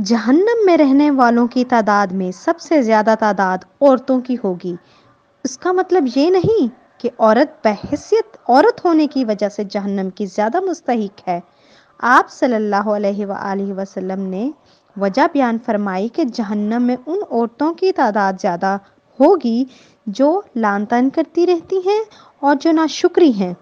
जहन्नम में रहने वालों की तादाद में सबसे ज़्यादा तादाद औरतों की होगी। इसका मतलब ये नहीं कि औरत बहसियत औरत होने की वजह से जहन्नम की ज़्यादा मुस्तक है। आप सल्लल्लाहु अलैहि वसल्लम ने वजह बयान फरमाई कि जहन्नम में उन औरतों की तादाद ज़्यादा होगी जो लान करती रहती हैं और जो ना शुक्री हैं।